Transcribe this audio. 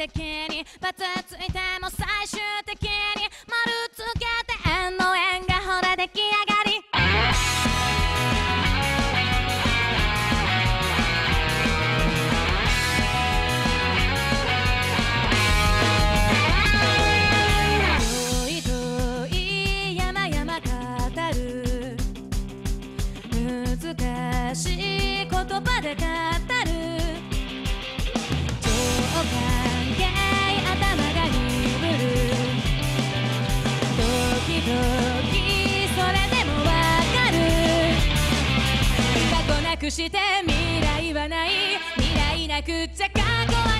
的にバツついても最終的に丸つけて円の円がほら出来上がり。遠い遠い山々語る。難しい言葉で語る。して未来はない。未来なくっちゃ過去は